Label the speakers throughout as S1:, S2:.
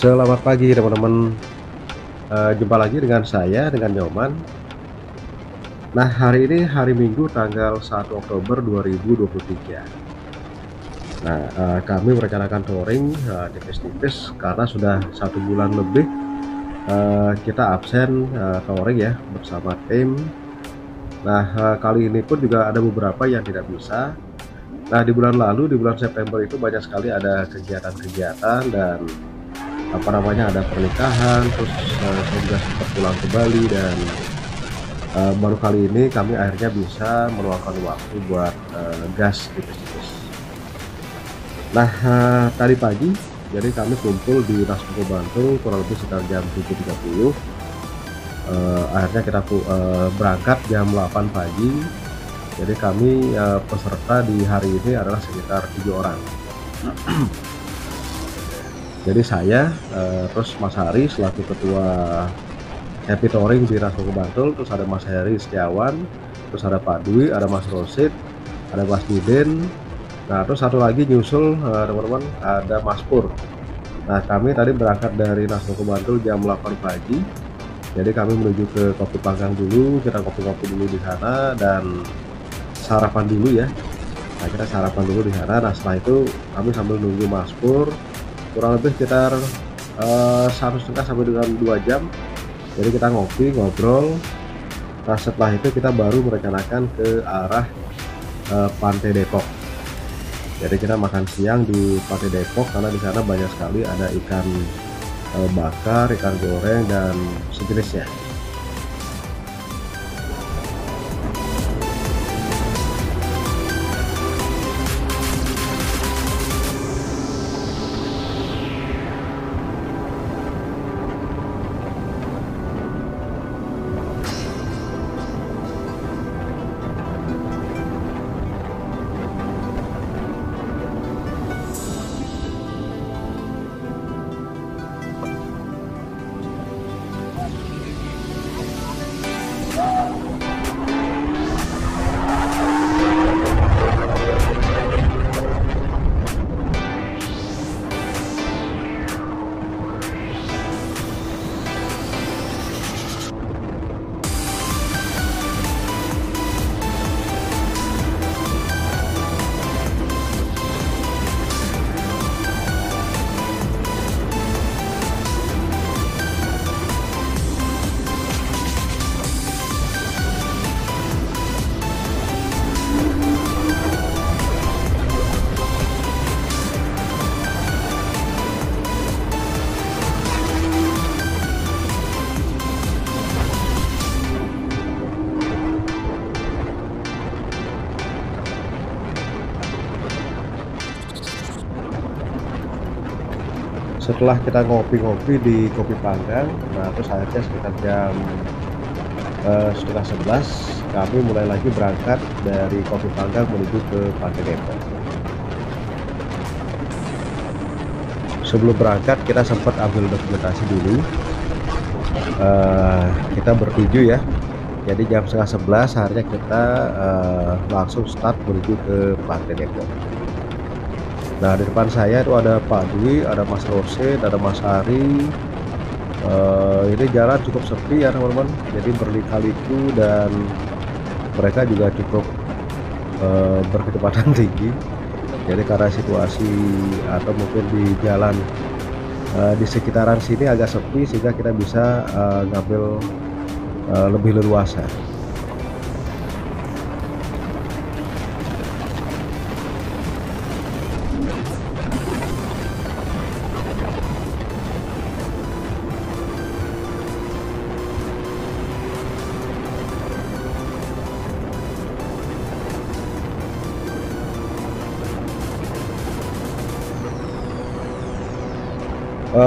S1: Selamat pagi teman-teman. Uh, Jumpa lagi dengan saya dengan Nyoman. Nah hari ini hari Minggu tanggal 1 Oktober 2023 Nah uh, kami merencanakan touring uh, tipis-tipis Karena sudah satu bulan lebih uh, Kita absen uh, touring ya bersama tim. Nah uh, kali ini pun juga ada beberapa yang tidak bisa. Nah di bulan lalu di bulan September itu banyak sekali ada kegiatan-kegiatan dan apa namanya ada pernikahan terus uh, saya juga sempat pulang ke Bali dan uh, baru kali ini kami akhirnya bisa meluangkan waktu buat uh, gas tipis-tipis nah uh, tadi pagi jadi kami kumpul di Nasmoko Bantul kurang lebih sekitar jam 7.30 uh, akhirnya kita uh, berangkat jam 8 pagi. Jadi kami uh, peserta di hari ini adalah sekitar tujuh orang jadi saya uh, terus Mas Hari selaku ketua Happy Touring di Rasmoko Bantul terus ada Mas Heri Setiawan terus ada Pak Dwi ada Mas Rosid ada Mas Diden nah terus satu lagi nyusul eh, teman-teman uh, ada Mas Pur. Nah kami tadi berangkat dari Rasmoko Bantul jam 8 pagi. Jadi kami menuju ke kopi panggang dulu kita kopi-kopi dulu di sana dan sarapan dulu ya. Nah kita sarapan dulu di sana. Nah setelah itu kami sambil nunggu Mas Pur kurang lebih sekitar uh, satu setengah sampai dengan dua jam. Jadi kita ngopi ngobrol. Nah setelah itu kita baru merencanakan ke arah uh, Pantai Depok. Jadi kita makan siang di Pantai Depok karena di sana banyak sekali ada ikan uh, bakar ikan goreng dan sejenisnya setelah kita ngopi-ngopi di kopi panggang nah terus akhirnya sekitar jam uh, setengah sebelas kami mulai lagi berangkat dari kopi panggang menuju ke Pantai Depok. Sebelum berangkat kita sempat ambil dokumentasi dulu. Uh, kita bertuju ya. Jadi jam setengah sebelas akhirnya kita uh, langsung start menuju ke Pantai Depok Nah di depan saya itu ada Pak Dwi, ada Mas Rose, ada Mas Ari. Uh, ini jalan cukup sepi ya teman-teman. Jadi berlika-liku dan mereka juga cukup uh, berkecepatan tinggi. Jadi karena situasi atau mungkin di jalan uh, di sekitaran sini agak sepi sehingga kita bisa uh, ngambil uh, lebih leluasa.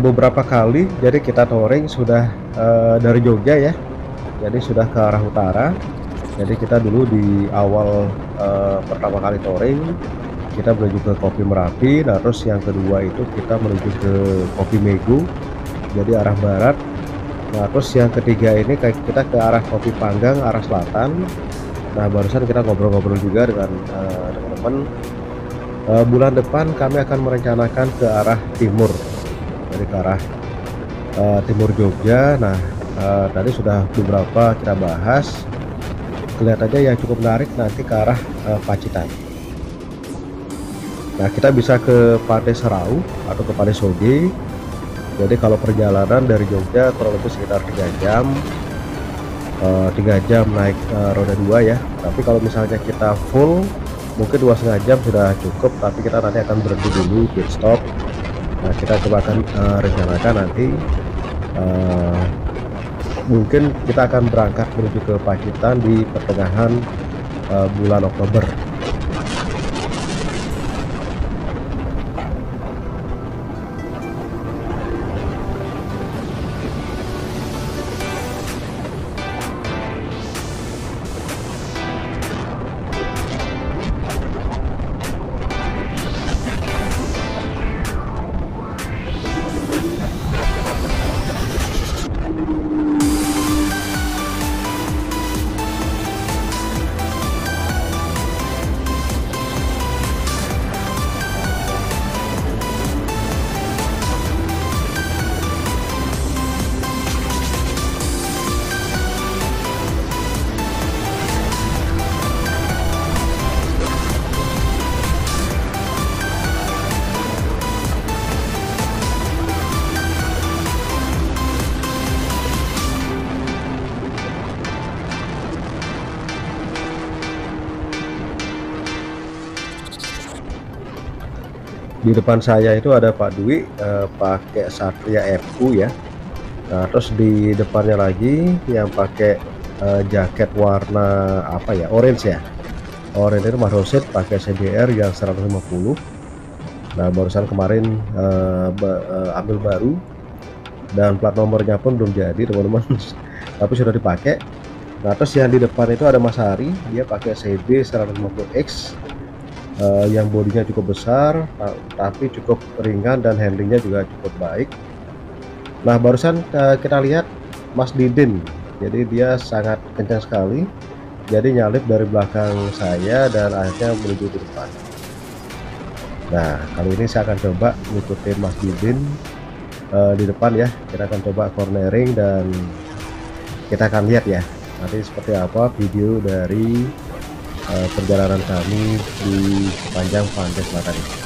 S1: Beberapa kali jadi kita touring sudah uh, dari Jogja ya. Jadi sudah ke arah utara. Jadi kita dulu di awal uh, pertama kali touring kita menuju ke Kopi Merapi. Nah terus yang kedua itu kita menuju ke Kopi Megu jadi arah barat. Nah terus yang ketiga ini kita ke arah Kopi Panggang arah selatan. Nah barusan kita ngobrol-ngobrol juga dengan teman-teman. Uh, uh, bulan depan kami akan merencanakan ke arah timur dari ke arah uh, timur Jogja. Nah uh, tadi sudah beberapa kita bahas. Kelihatannya yang cukup menarik nanti ke arah uh, Pacitan. Nah kita bisa ke Pantai Serau atau ke Pantai Soge. Jadi kalau perjalanan dari Jogja kurang lebih sekitar 3 jam. Uh, 3 jam naik uh, roda 2 ya. Tapi kalau misalnya kita full mungkin dua setengah jam sudah cukup. Tapi kita nanti akan berhenti dulu pit stop nah kita coba akan uh, rencanakan nanti uh, mungkin kita akan berangkat menuju ke Pacitan di pertengahan uh, bulan Oktober di depan saya itu ada Pak Dwi uh, pakai Satria FU ya. Nah terus di depannya lagi yang pakai uh, jaket warna apa ya orange ya. Orange itu Mas Rosid pakai CBR yang 150 nah barusan kemarin uh, ambil baru dan plat nomornya pun belum jadi teman-teman. Tapi sudah dipakai. Nah terus yang di depan itu ada Mas Hari dia pakai CB 150X uh, yang bodinya cukup besar tapi cukup ringan dan handlingnya juga cukup baik. Nah barusan uh, kita lihat Mas Didin. Jadi dia sangat kencang sekali. Jadi nyalip dari belakang saya dan akhirnya menuju ke depan. Nah kali ini saya akan coba ngikutin Mas Didin uh, di depan ya. Kita akan coba cornering dan kita akan lihat ya nanti seperti apa video dari uh, perjalanan kami di sepanjang pantai selatan ini.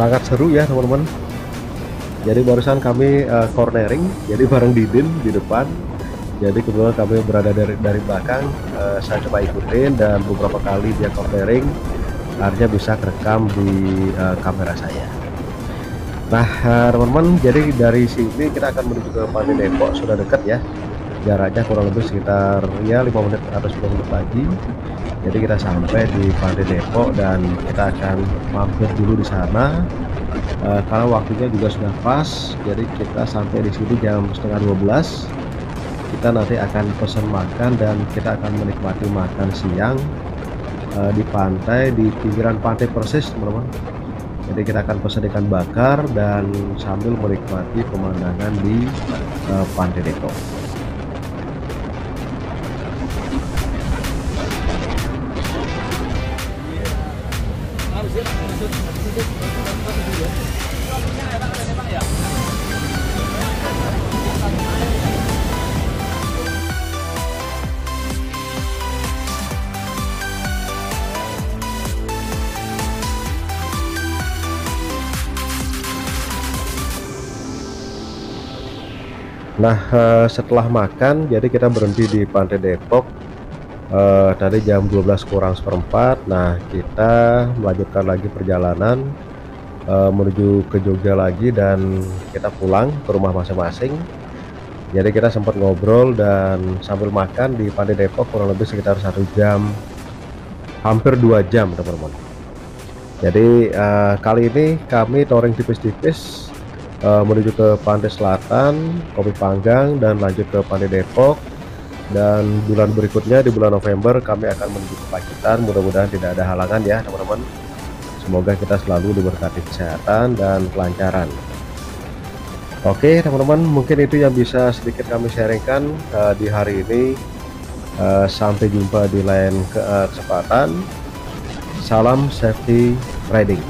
S1: Sangat seru ya teman-teman. Jadi barusan kami uh, cornering jadi bareng Didin di depan. Jadi kebetulan kami berada dari dari belakang uh, saya coba ikutin dan beberapa kali dia cornering akhirnya bisa kerekam di uh, kamera saya. Nah teman-teman uh, jadi dari sini kita akan menuju ke Pantai Depok. Sudah dekat ya jaraknya kurang lebih sekitar ya 5 menit atau 10 menit lagi. Jadi kita sampai di Pantai Depok dan kita akan mampir dulu di sana. Uh, kalau waktunya juga sudah pas jadi kita sampai di sini jam setengah 12 kita nanti akan pesan makan dan kita akan menikmati makan siang uh, di pantai di pinggiran pantai persis teman-teman. Jadi kita akan pesan ikan bakar dan sambil menikmati pemandangan di uh, pantai Depok Nah uh, setelah makan jadi kita berhenti di Pantai Depok uh, tadi jam 12 kurang seperempat. Nah kita melanjutkan lagi perjalanan uh, menuju ke Jogja lagi dan kita pulang ke rumah masing-masing. Jadi kita sempat ngobrol dan sambil makan di Pantai Depok kurang lebih sekitar satu jam. Hampir dua jam teman-teman. Jadi uh, kali ini kami touring tipis-tipis uh, menuju ke pantai selatan kopi panggang dan lanjut ke pantai depok dan bulan berikutnya di bulan November kami akan menuju ke Pacitan. Mudah-mudahan tidak ada halangan ya teman-teman. Semoga kita selalu diberkati kesehatan dan kelancaran. Oke teman-teman mungkin itu yang bisa sedikit kami sharingkan uh, di hari ini. Uh, sampai jumpa di lain ke uh, kesempatan. Salam safety riding